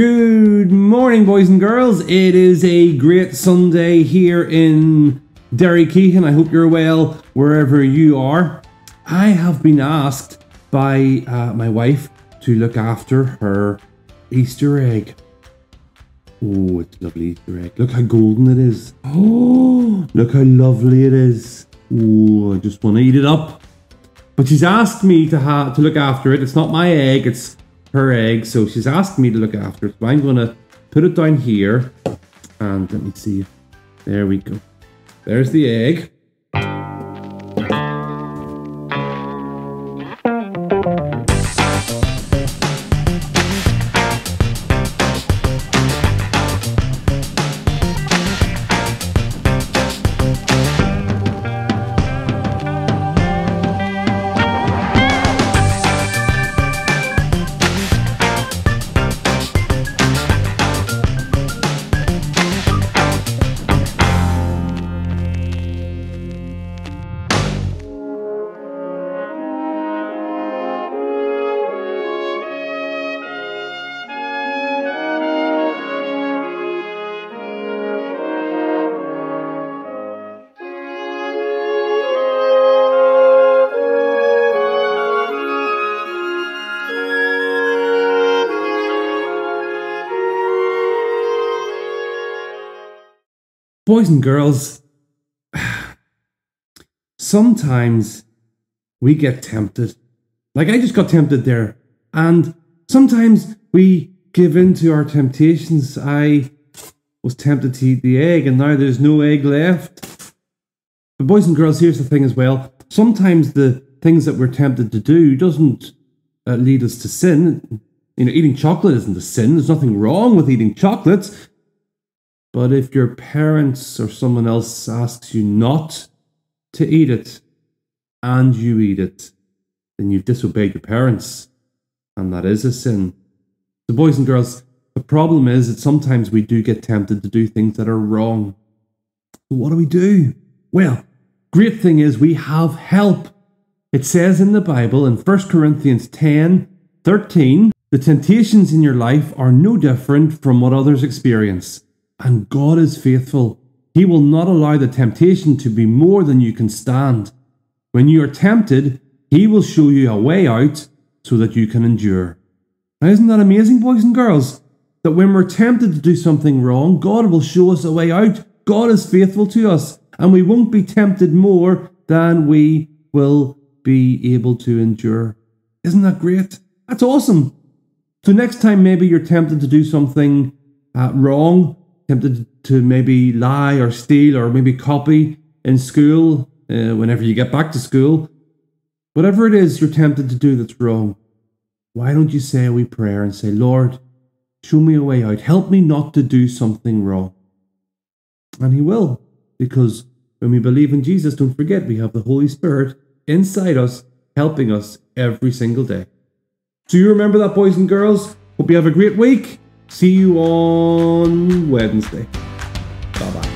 Good morning, boys and girls. It is a great Sunday here in Derrykeighan. I hope you're well wherever you are. I have been asked by uh, my wife to look after her Easter egg. Oh, it's a lovely Easter egg. Look how golden it is. Oh, look how lovely it is. Oh, I just want to eat it up. But she's asked me to ha- to look after it. It's not my egg. It's her egg. So she's asked me to look after it. So I'm going to put it down here. And let me see. There we go. There's the egg. Boys and girls, sometimes we get tempted. Like I just got tempted there. And sometimes we give in to our temptations. I was tempted to eat the egg, and now there's no egg left. But boys and girls, here's the thing as well. Sometimes the things that we're tempted to do doesn't uh, lead us to sin. You know, eating chocolate isn't a sin. There's nothing wrong with eating chocolates. But if your parents or someone else asks you not to eat it and you eat it, then you've disobeyed your parents. And that is a sin. So, boys and girls, the problem is that sometimes we do get tempted to do things that are wrong. So what do we do? Well, great thing is we have help. It says in the Bible in 1 Corinthians 10 13, the temptations in your life are no different from what others experience. And God is faithful. He will not allow the temptation to be more than you can stand. When you are tempted, He will show you a way out so that you can endure. Now, isn't that amazing, boys and girls? That when we're tempted to do something wrong, God will show us a way out. God is faithful to us, and we won't be tempted more than we will be able to endure. Isn't that great? That's awesome. So, next time maybe you're tempted to do something uh, wrong, tempted to maybe lie or steal or maybe copy in school uh, whenever you get back to school. Whatever it is you're tempted to do that's wrong, why don't you say a wee prayer and say, Lord, show me a way out. Help me not to do something wrong. And He will, because when we believe in Jesus, don't forget we have the Holy Spirit inside us, helping us every single day. So you remember that, boys and girls? Hope you have a great week. See you on Wednesday. Bye bye.